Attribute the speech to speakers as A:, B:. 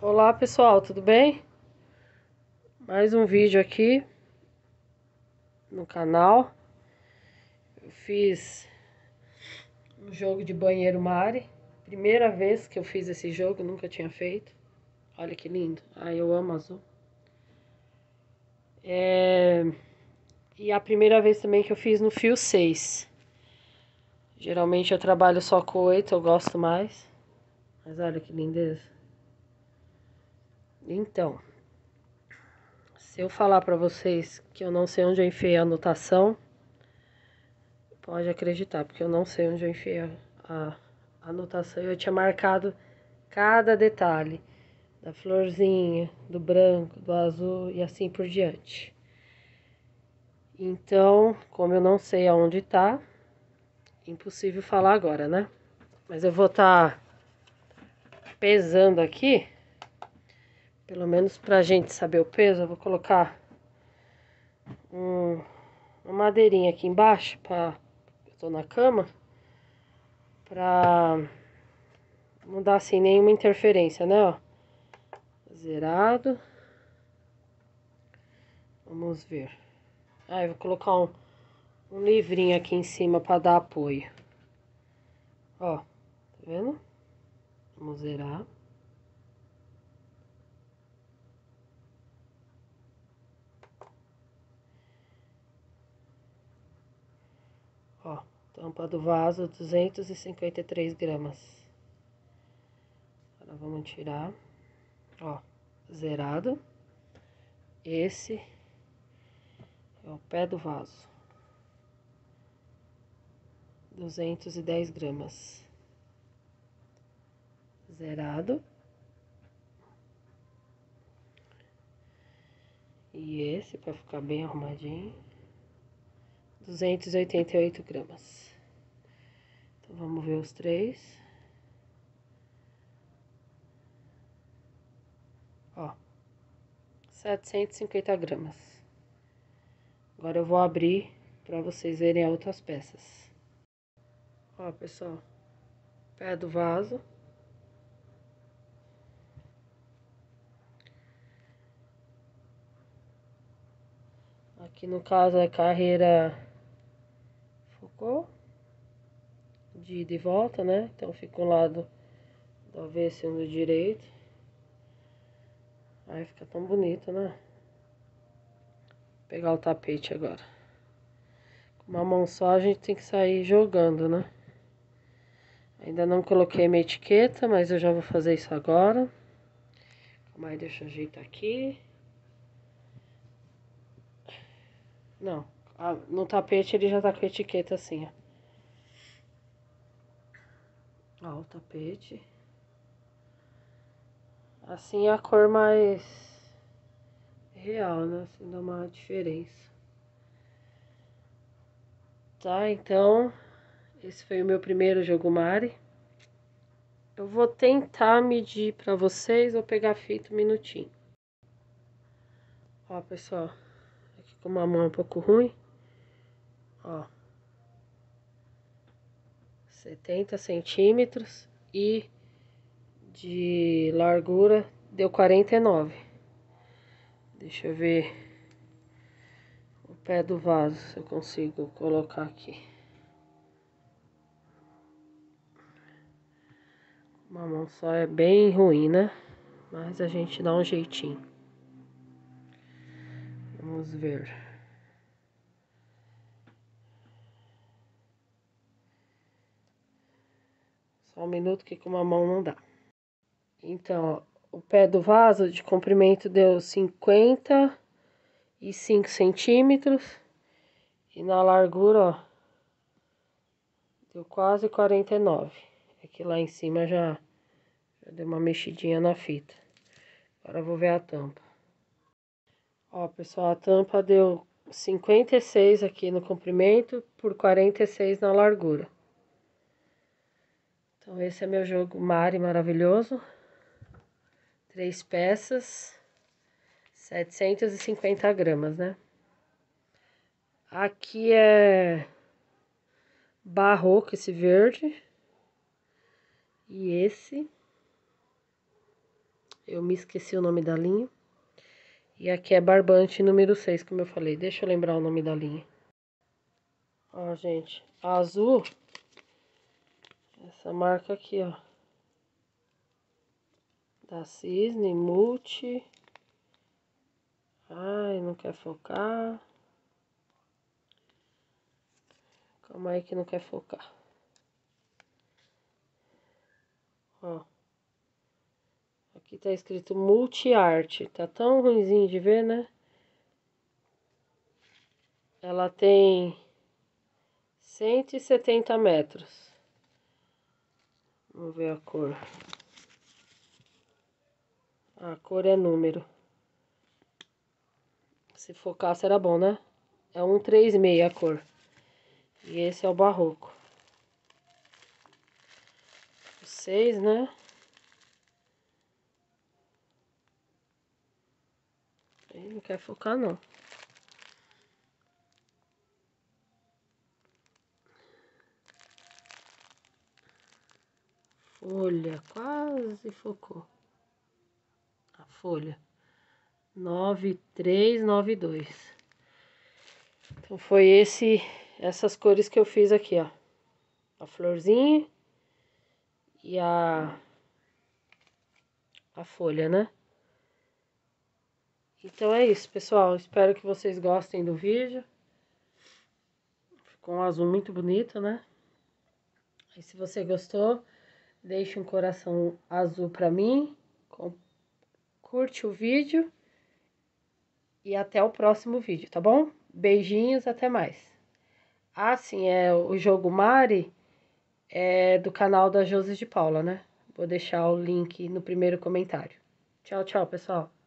A: Olá pessoal, tudo bem? Mais um vídeo aqui no canal. Eu fiz um jogo de banheiro Mari. Primeira vez que eu fiz esse jogo, nunca tinha feito. Olha que lindo. Ah, eu amo azul. É... E a primeira vez também que eu fiz no fio 6. Geralmente eu trabalho só com 8, eu gosto mais. Mas olha que lindeza. Então, se eu falar para vocês que eu não sei onde eu enfiei a anotação, pode acreditar, porque eu não sei onde eu enfiei a, a anotação. Eu tinha marcado cada detalhe da florzinha, do branco, do azul e assim por diante. Então, como eu não sei aonde tá, impossível falar agora, né? Mas eu vou estar tá pesando aqui pelo menos pra gente saber o peso, eu vou colocar um, uma madeirinha aqui embaixo, pra, eu tô na cama, pra não dar assim nenhuma interferência, né, ó. Zerado. Vamos ver. Ah, eu vou colocar um, um livrinho aqui em cima pra dar apoio. Ó, tá vendo? Vamos zerar. Ó, tampa do vaso, 253 gramas. Agora vamos tirar. Ó, zerado. Esse é o pé do vaso. 210 gramas. Zerado. E esse, para ficar bem arrumadinho. 288 gramas. Então, vamos ver os três. Ó, 750 gramas. Agora eu vou abrir para vocês verem as outras peças. Ó, pessoal, pé do vaso. Aqui no caso é carreira ficou de ida e volta, né? Então fica um lado do avesso e um do direito. Aí fica tão bonito, né? Vou pegar o tapete agora. Com uma mão só a gente tem que sair jogando, né? Ainda não coloquei minha etiqueta, mas eu já vou fazer isso agora. Aí, deixa eu ajeitar aqui. Não, no tapete ele já tá com etiqueta assim, ó. Ó, o tapete. Assim é a cor mais real, né? Assim dá uma diferença. Tá, então, esse foi o meu primeiro jogo Mari. Eu vou tentar medir pra vocês, vou pegar a fita um minutinho. Ó, pessoal, aqui com uma mão um pouco ruim ó, 70 centímetros e de largura deu 49. Deixa eu ver o pé do vaso, se eu consigo colocar aqui. Uma mão só é bem ruim, né? Mas a gente dá um jeitinho. Vamos ver. Só um minuto que com uma mão não dá. Então, ó, o pé do vaso de comprimento deu 55 centímetros. E na largura, ó, deu quase 49. Aqui lá em cima já, já deu uma mexidinha na fita. Agora vou ver a tampa. Ó, pessoal, a tampa deu 56 aqui no comprimento por 46 na largura. Então, esse é meu jogo Mari maravilhoso. Três peças, 750 gramas, né? Aqui é barroco esse verde. E esse Eu me esqueci o nome da linha. E aqui é barbante número 6, como eu falei. Deixa eu lembrar o nome da linha. Ó, gente. Azul. Essa marca aqui, ó. Da Cisne, Multi. Ai, não quer focar. Calma aí que não quer focar. Ó. Aqui tá escrito multi-arte. Tá tão ruimzinho de ver, né? Ela tem 170 metros. Vamos ver a cor. A cor é número. Se focasse era bom, né? É 136 a cor. E esse é o barroco. O 6, né? Ele não quer focar, não. Folha, quase focou. A folha. 9392. Então foi esse essas cores que eu fiz aqui, ó. A florzinha e a a folha, né? Então é isso, pessoal. Espero que vocês gostem do vídeo. Ficou um azul muito bonito, né? E se você gostou, deixe um coração azul pra mim. Curte o vídeo. E até o próximo vídeo, tá bom? Beijinhos, até mais. Ah, sim, é o jogo Mari é do canal da Josi de Paula, né? Vou deixar o link no primeiro comentário. Tchau, tchau, pessoal.